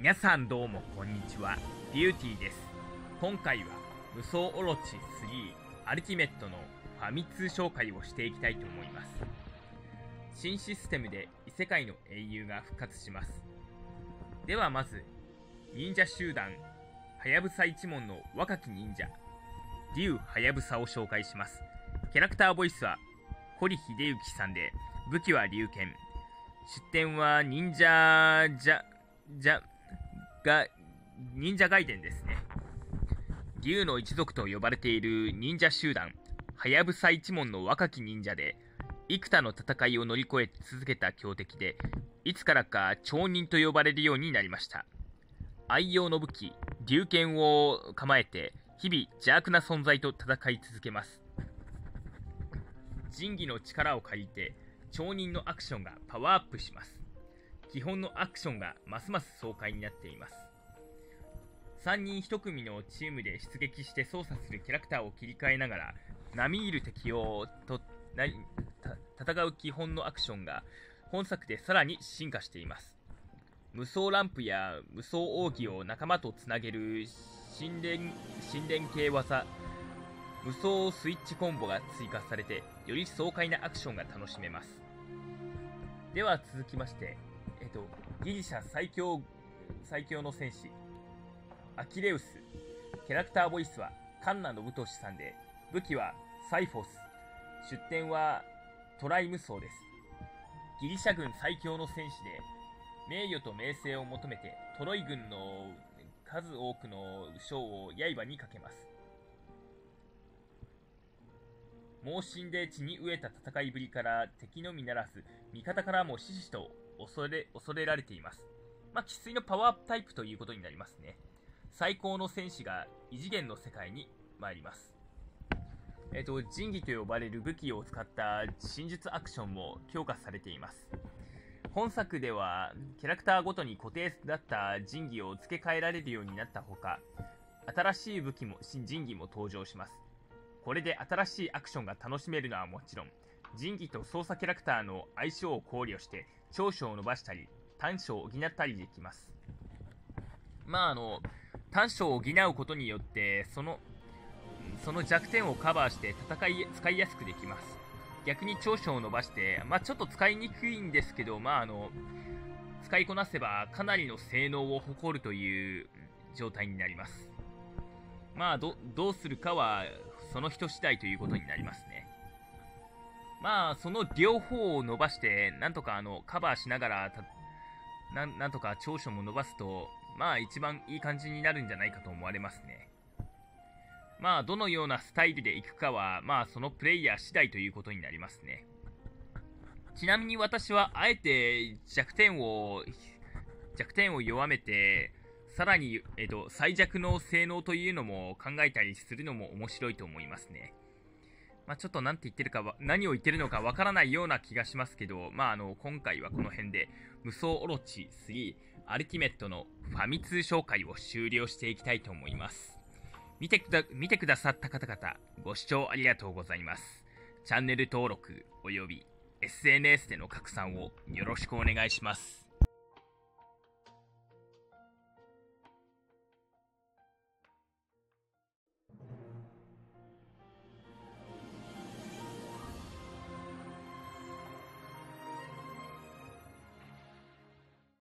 皆さんどうもこんにちは。ビューティーです。今回は無双オロチ3アルティメットのファミ通紹介をしていきたいと思います。新システムで異世界の英雄が復活します。ではまず忍者集団はやぶさ一門の若き忍者竜はやぶさを紹介します。キャラクターボイスは堀秀幸さんで武器は龍剣出典は忍者じゃ、じゃ、が、忍者外伝ですね。竜の一族と呼ばれている忍者集団、はやぶさ一門の若き忍者で、幾多の戦いを乗り越え続けた強敵で、いつからか町人と呼ばれるようになりました。愛用の武器、龍剣を構えて、日々邪悪な存在と戦い続けます。仁義の力を借りて、町人のアクションがパワーアップします。基本のアクションがますます爽快になっています。3人1組のチームで出撃して操作するキャラクターを切り替えながら、並みいる敵をとな戦う基本のアクションが本作でさらに進化しています。無双ランプや無双奥義を仲間とつなげる神殿神殿系技無双スイッチコンボが追加されて、より爽快なアクションが楽しめます。では続きまして、えっと、ギリシャ最強、最強の戦士、アキレウス。キャラクターボイスは、カンナ信俊さんで、武器はサイフォス。出典はトライ無双です。ギリシャ軍最強の戦士で、名誉と名声を求めて、トロイ軍の数多くの将を刃にかけます。猛進で血に飢えた戦いぶりから敵のみならず、味方からも死死と恐れ、恐れられています。まあ、生粋のパワータイプということになりますね。最高の戦士が異次元の世界に参ります。えっ、ー、と、神器と呼ばれる武器を使った真術アクションも強化されています。本作では、キャラクターごとに固定だった神器を付け替えられるようになったほか、新しい武器も、神器も登場します。これで新しいアクションが楽しめるのはもちろん、人技と操作キャラクターの相性を考慮して、長所を伸ばしたり、短所を補ったりできます。まああの、短所を補うことによって、その、その弱点をカバーして戦い、使いやすくできます。逆に長所を伸ばして、まあちょっと使いにくいんですけど、まああの、使いこなせばかなりの性能を誇るという状態になります。まあ、どうするかはその人次第ということになりますね。まあ、その両方を伸ばして、なんとかあの、カバーしながら、ななんとか長所も伸ばすと、まあ一番いい感じになるんじゃないかと思われますね。まあ、どのようなスタイルでいくかは、まあそのプレイヤー次第ということになりますね。ちなみに私は、あえて弱点を、弱点を弱めて、さらに、えっ、と、最弱の性能というのも考えたりするのも面白いと思いますね。まあ、ちょっと何て言ってるかは、何を言ってるのかわからないような気がしますけど、まあ、あの、今回はこの辺で、無双オロチ3アルティメットのファミ通紹介を終了していきたいと思います。見てくだ、見てくださった方々、ご視聴ありがとうございます。チャンネル登録及び SNS での拡散をよろしくお願いします。